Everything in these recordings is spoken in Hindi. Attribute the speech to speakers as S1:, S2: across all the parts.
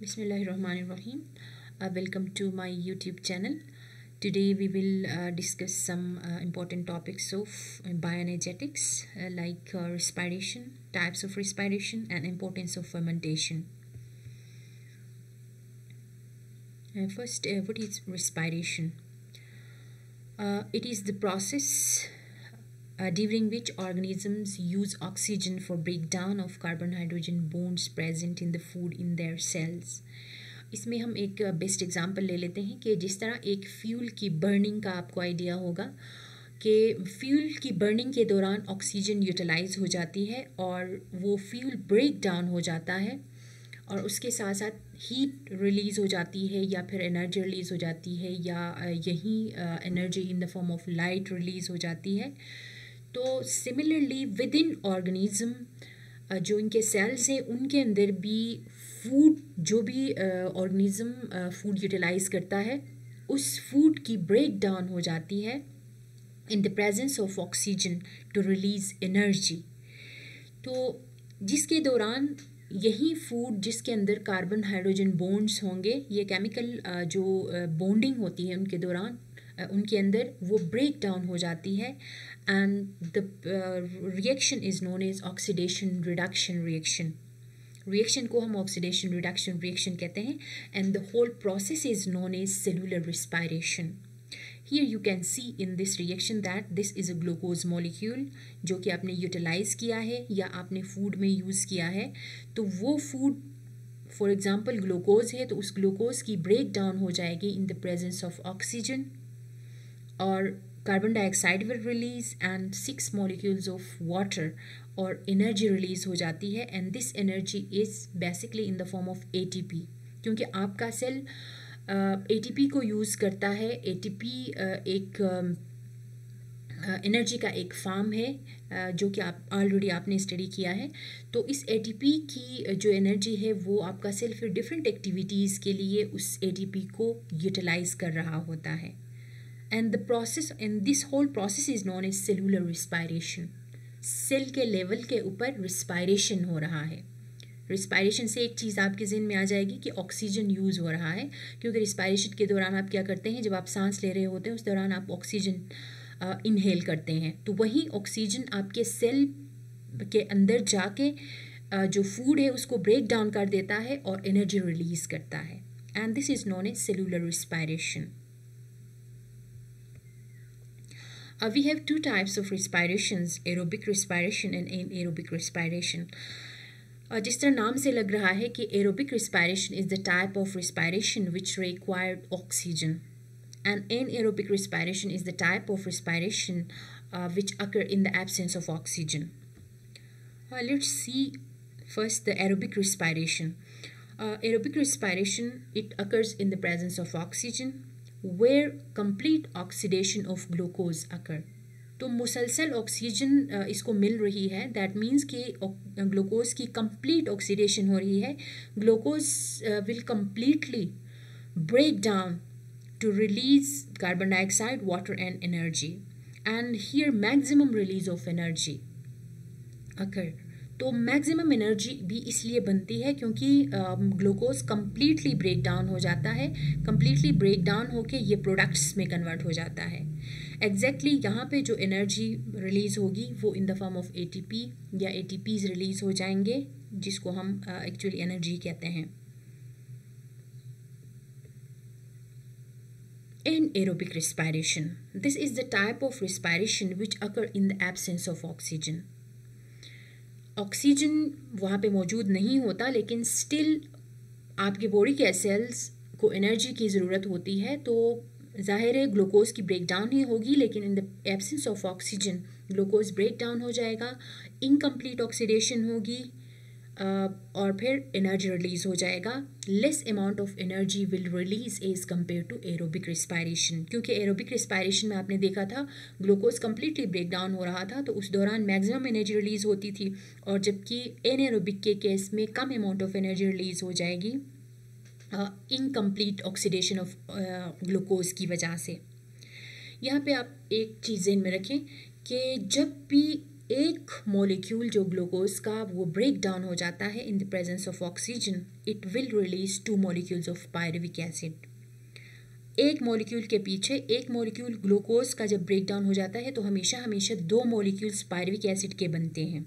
S1: Bismillahirrahmanirrahim. Uh, welcome to my YouTube channel. Today we will uh, discuss some uh, important topics of uh, bioenergetics uh, like uh, respiration, types of respiration, and importance of fermentation. First, what is respiration? It is the process uh, during which organisms use oxygen for breakdown of carbon hydrogen bonds present in the food in their cells. इसमें हम एक बेस्ट एग्जांपल ले लेते हैं कि जिस तरह एक फ्यूल की बर्निंग का आपको आइडिया होगा कि फ्यूल की बर्निंग के दौरान ऑक्सीजन यूटिलाइज हो जाती है और वो फ्यूल ब्रेक डाउन हो जाता है और उसके साथ साथ हीट रिलीज़ हो जाती है या फिर एनर्जी रिलीज़ हो जाती है या यही energy in the form of light release हो जाती है। तो सिमिलरली विद इन ऑर्गेनिज्म जो इनके सेल्स हैं, उनके अंदर भी फ़ूड जो भी ऑर्गेनिज्म फ़ूड यूटिलाइज करता है, उस फ़ूड की ब्रेक डाउन हो जाती है in the presence of oxygen to release energy तो जिसके दौरान यही फ़ूड जिसके अंदर कार्बन हाइड्रोजन बॉन्ड्स होंगे, ये केमिकल जो बॉन्डिंग होती है उनके दौरान उनके अंदर वो ब्रेक डाउन हो जाती है and the reaction is known as oxidation reduction reaction reaction को हम ऑक्सीडेशन रिडक्शन रिएक्शन कहते हैं and the whole process is known as cellular respiration here you can see in this reaction that this is a glucose molecule जो कि आपने यूटिलाइज किया है या आपने फ़ूड में यूज़ किया है. तो वो फ़ूड फॉर एग्ज़ाम्पल ग्लूकोज है तो उस ग्लूकोज की ब्रेक डाउन हो जाएगी in the presence of oxygen और carbon dioxide will release and six molecules of water और एनर्जी रिलीज़ हो जाती है and this energy is basically in the form of ATP क्योंकि आपका सेल ए uh, को यूज़ करता है। ए uh, एक एनर्जी uh, का एक फार्म है जो कि आप ऑलरेडी आपने स्टडी किया है। तो इस एटीपी की जो एनर्जी है वो आपका सेल फिर डिफरेंट एक्टिविटीज़ के लिए उस एटीपी को यूटिलाइज कर रहा होता है। And the process and this whole process is known as cellular respiration cell के लेवल के ऊपर रिस्पायरेशन हो रहा है। रिस्पायरेशन से एक चीज़ आपके जहन में आ जाएगी कि ऑक्सीजन यूज़ हो रहा है। क्योंकि रिस्पायरेशन के दौरान आप क्या करते हैं, जब आप सांस ले रहे होते हैं, उस दौरान आप ऑक्सीजन इनहेल करते हैं। तो वही ऑक्सीजन आपके सेल के अंदर जाके जो फ़ूड है, उसको ब्रेक डाउन कर देता है और एनर्जी रिलीज़ करता है। And this is known as cellular respiration Uh, we have two types of respirations aerobic respiration and anaerobic respiration uh, जिस तरह नाम से लग रहा है कि aerobic respiration is the type of respiration which required oxygen and anaerobic respiration is the type of respiration uh, which occur in the absence of oxygen uh, let's see first the aerobic respiration uh, aerobic respiration it occurs in the presence of oxygen where complete oxidation of glucose occur तो मुसलसल ऑक्सीजन इसको मिल रही है। दैट मीन्स कि ग्लूकोज की कंप्लीट ऑक्सीडेशन हो रही है। Glucose will completely break down to release carbon dioxide water and energy and here, maximum release of energy occur. तो मैक्सिमम एनर्जी भी इसलिए बनती है क्योंकि ग्लूकोज कम्प्लीटली ब्रेक डाउन हो जाता है। कम्प्लीटली ब्रेक डाउन होके ये प्रोडक्ट्स में कन्वर्ट हो जाता है। एग्जैक्टली exactly यहाँ पे जो एनर्जी रिलीज़ होगी वो in the form of ATP या ए रिलीज़ हो जाएँगे जिसको हम एक्चुअली uh, एनर्जी कहते हैं। Anaerobic respiration. This is the type of respiration which occur in the absence of oxygen. Oxygen वहाँ पे मौजूद नहीं होता, लेकिन स्टिल आपके बॉडी के सेल्स को एनर्जी की ज़रूरत होती है तो ज़ाहिर है ग्लूकोज की ब्रेक डाउन ही होगी, लेकिन in the absence of oxygen glucose break down हो जाएगा इनकम्प्लीट ऑक्सीडेशन होगी और फिर एनर्जी रिलीज़ हो जाएगा। Less amount of energy will release as compare to aerobic respiration क्योंकि एरोबिक रिस्पायरेशन में आपने देखा था ग्लूकोज कम्प्लीटली ब्रेक डाउन हो रहा था तो उस दौरान मैक्सिमम एनर्जी रिलीज़ होती थी। और जबकि एन एरोबिक के केस में कम अमाउंट ऑफ़ एनर्जी रिलीज़ हो जाएगी इनकम्प्लीट ऑक्सीडेशन ऑफ़ ग्लूकोज की वजह से। यहाँ पे आप एक चीज़ में रखें कि जब भी एक मॉलिक्यूल जो ग्लूकोज का वो ब्रेक डाउन हो जाता है in the presence of oxygen it will release two molecules of pyruvic acid एक मॉलिक्यूल के पीछे एक मॉलिक्यूल ग्लूकोज का जब ब्रेक डाउन हो जाता है तो हमेशा हमेशा दो मॉलिक्यूल्स पायरविक एसिड के बनते हैं।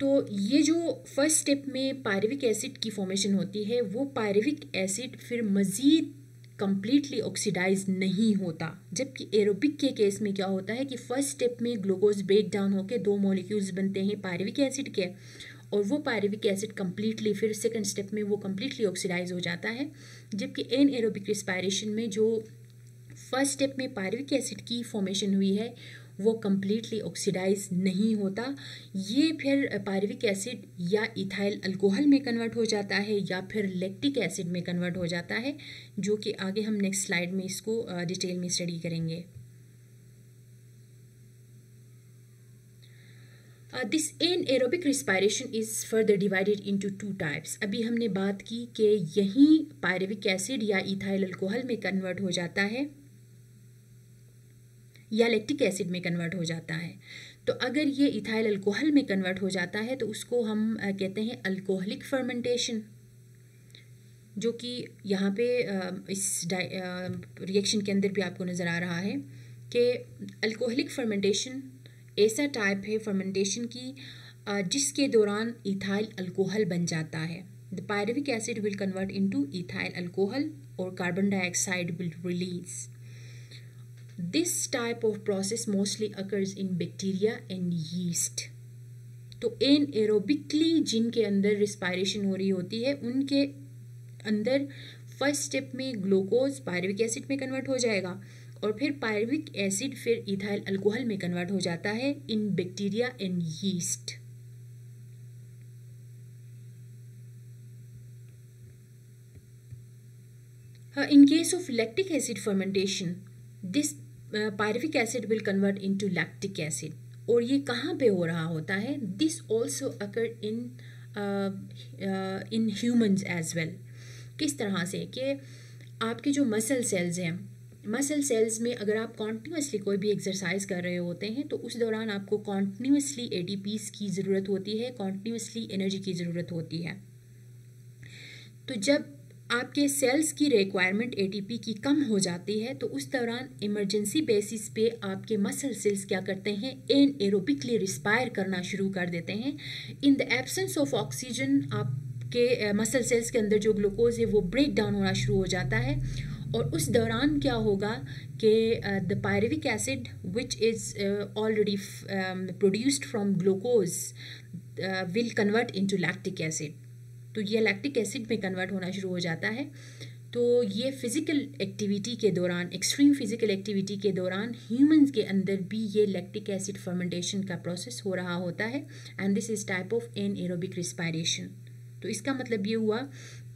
S1: तो ये जो फ़र्स्ट स्टेप में पायरविक एसिड की फॉर्मेशन होती है, वो पायरविक एसिड फिर मज़ीद कम्प्लीटली ऑक्सीडाइज नहीं होता। जबकि एरोबिक के केस में क्या होता है कि फ़र्स्ट स्टेप में ग्लूकोज ब्रेक डाउन होकर दो मॉलिक्यूल्स बनते हैं पायरविक एसिड के। और वो पायरविक एसिड कम्प्लीटली फिर सेकेंड स्टेप में वो कम्प्लीटली ऑक्सीडाइज हो जाता है। जबकि एन एरोबिक रिस्पायरेशन में जो फ़र्स्ट स्टेप में पायरविक एसिड की फॉर्मेशन हुई है वो कम्प्लीटली ऑक्सीडाइज नहीं होता। ये फिर पायरविक एसिड या इथाइल अल्कोहल में कन्वर्ट हो जाता है या फिर लेक्टिक एसिड में कन्वर्ट हो जाता है, जो कि आगे हम नेक्स्ट स्लाइड में इसको डिटेल में स्टडी करेंगे। This anaerobic respiration is further divided into two types अभी हमने बात की कि यही पायरविक एसिड या इथाइल अल्कोहल में कन्वर्ट हो जाता है। या लेक्टिक एसिड में कन्वर्ट हो जाता है। तो अगर ये इथाइल अल्कोहल में कन्वर्ट हो जाता है तो उसको हम कहते हैं अल्कोहलिक फर्मेंटेशन जो कि यहाँ पे इस रिएक्शन के अंदर भी आपको नज़र आ रहा है कि अल्कोहलिक फर्मेंटेशन ऐसा टाइप है फर्मेंटेशन की जिसके दौरान इथाइल अल्कोहल बन जाता है। The pyruvic acid will convert into ethyl alcohol और carbon dioxide will release this type of process mostly occurs in bacteria and yeast तो एन एरोबिकली जिनके अंदर रिस्पायरेशन हो रही होती है, उनके अंदर फ़र्स्ट स्टेप में ग्लूकोज पायरविक एसिड में कन्वर्ट हो जाएगा और फिर पायरविक एसिड फिर इथाइल अल्कोहल में कन्वर्ट हो जाता है in bacteria and yeast in case of lactic acid fermentation this pyruvic acid will convert into lactic acid. और ये कहाँ पे हो रहा होता है? This also occur in in humans as well किस तरह से? कि आपके जो मसल सेल्स हैं मसल सेल्स में अगर आप कॉन्टीन्यूसली कोई भी एक्सरसाइज कर रहे होते हैं तो उस दौरान आपको कॉन्टीन्यूसली ए की ज़रूरत होती है कॉन्टीन्यूसली एनर्जी की ज़रूरत होती है। तो जब आपके सेल्स की रिक्वायरमेंट एटीपी की कम हो जाती है तो उस दौरान इमरजेंसी बेसिस पे आपके मसल सेल्स क्या करते हैं? एन एरोबिकली रिस्पायर करना शुरू कर देते हैं। In the absence of oxygen आपके मसल सेल्स के अंदर जो ग्लूकोज है, वो ब्रेक डाउन होना शुरू हो जाता है। और उस दौरान क्या होगा कि the pyruvic acid which is already produced from glucose will convert into lactic acid तो ये लैक्टिक एसिड में कन्वर्ट होना शुरू हो जाता है। तो ये फ़िज़िकल एक्टिविटी के दौरान एक्सट्रीम फ़िज़िकल एक्टिविटी के दौरान ह्यूमंस के अंदर भी ये लैक्टिक एसिड फर्मेंटेशन का प्रोसेस हो रहा होता है। And this is type of anaerobic respiration तो इसका मतलब ये हुआ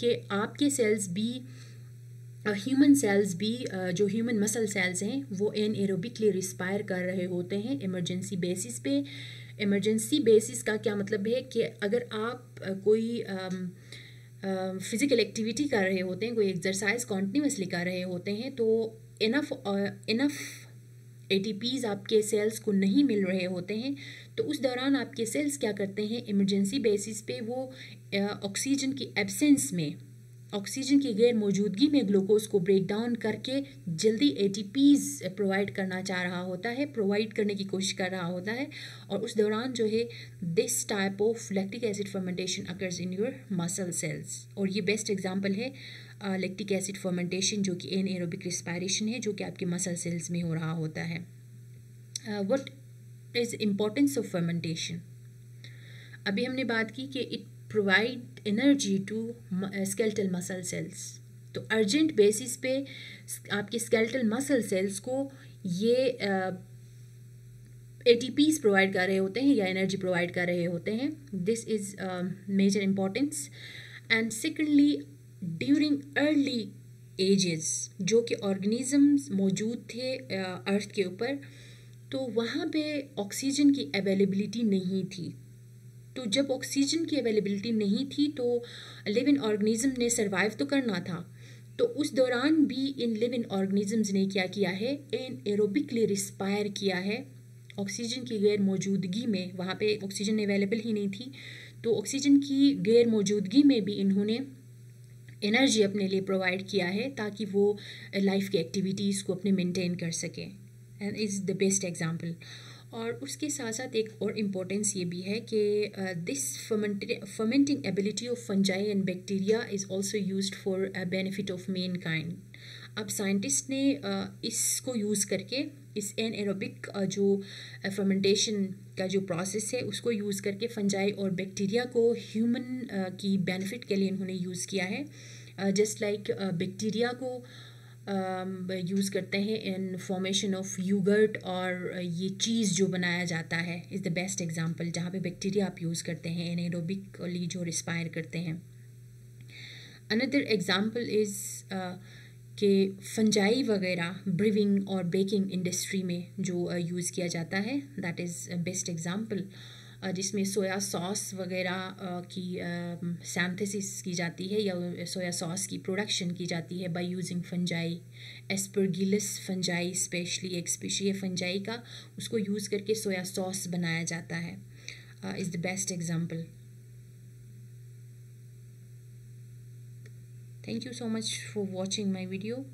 S1: कि आपके सेल्स भी ह्यूमन सेल्स भी जो ह्यूमन मसल सेल्स हैं, वो एन एरोबिकली रिस्पायर कर रहे होते हैं इमरजेंसी बेसिस पे। इमरजेंसी बेसिस का क्या मतलब है कि अगर आप कोई फ़िज़िकल एक्टिविटी कर रहे होते हैं, कोई एक्सरसाइज कॉन्टीन्यूसली कर रहे होते हैं तो इनफ इनफ ए आपके सेल्स को नहीं मिल रहे होते हैं तो उस दौरान आपके सेल्स क्या करते हैं? इमरजेंसी बेसिस पे वो ऑक्सीजन की एब्सेंस में ऑक्सीजन की गैर मौजूदगी में ग्लूकोज को ब्रेक डाउन करके जल्दी ए प्रोवाइड करना चाह रहा होता है प्रोवाइड करने की कोशिश कर रहा होता है और उस दौरान जो है this type of lactic acid fermentation occurs in your muscle cells और ये बेस्ट एग्ज़ाम्पल है लैक्टिक एसिड फर्मेंटेशन जो कि एन एरोबिक रिस्पायरेशन है, जो कि आपके मसल सेल्स में हो रहा होता है। What is importance of fermentation अभी हमने बात की कि it provide energy to skeletal muscle cells तो अर्जेंट बेसिस पे आपके स्केल्टल मसल सेल्स को ये ए टी पीज प्रोवाइड कर रहे होते हैं या एनर्जी प्रोवाइड कर रहे होते हैं. This is major importance and secondly during early ages जो कि ऑर्गेनिजम्स मौजूद थे अर्थ uh, के ऊपर तो वहाँ पे ऑक्सीजन की अवेलेबिलिटी नहीं थी. तो जब ऑक्सीजन की अवेलेबिलिटी नहीं थी तो लिव इन ऑर्गेनिज्म ने सर्वाइव तो करना था। तो उस दौरान भी इन लिव इन ऑर्गेनिजम्स ने क्या किया है? इन एरोबिकली रिस्पायर किया है। ऑक्सीजन की गैर मौजूदगी में, वहाँ पे ऑक्सीजन अवेलेबल ही नहीं थी। तो ऑक्सीजन की गैर मौजूदगी में भी इन्होंने एनर्जी अपने लिए प्रोवाइड किया है, ताकि वो लाइफ की एक्टिविटीज़ को अपने मेंटेन कर सकें। And is the best example और उसके साथ साथ एक और इम्पोर्टेंस ये भी है कि this fermenting ability of fungi and bacteria is also use for benefit of mankind अब साइंटिस्ट ने uh, इसको यूज़ करके इस एन एरोबिक uh, जो फर्मेंटेशन uh, का जो प्रोसेस है उसको यूज़ करके फंजाई और बैक्टीरिया को ह्यूमन की बेनिफिट के लिए इन्होंने यूज़ किया है। जस्ट लाइक बैक्टीरिया को यूज़ करते हैं इन फॉर्मेशन ऑफ़ यूगर्ट और ये चीज़ जो बनाया जाता है इज़ द बेस्ट एग्जांपल जहाँ पे बैक्टीरिया आप यूज़ करते हैं एनेरोबिकली जो रिस्पायर करते हैं। अनदर एग्जांपल इज़ के फंजाई वगैरह ब्रिविंग और बेकिंग इंडस्ट्री में जो यूज़ किया जाता है दैट इज़ बेस्ट एग्जांपल जिसमें सोया सॉस वगैरह की सैंथेसिस की जाती है या सोया सॉस की प्रोडक्शन की जाती है by using fungi Aspergillus fungi specially एक स्पेशी है फंजाई का, उसको यूज़ करके सोया सॉस बनाया जाता है। Is the best example thank you so much for watching my video.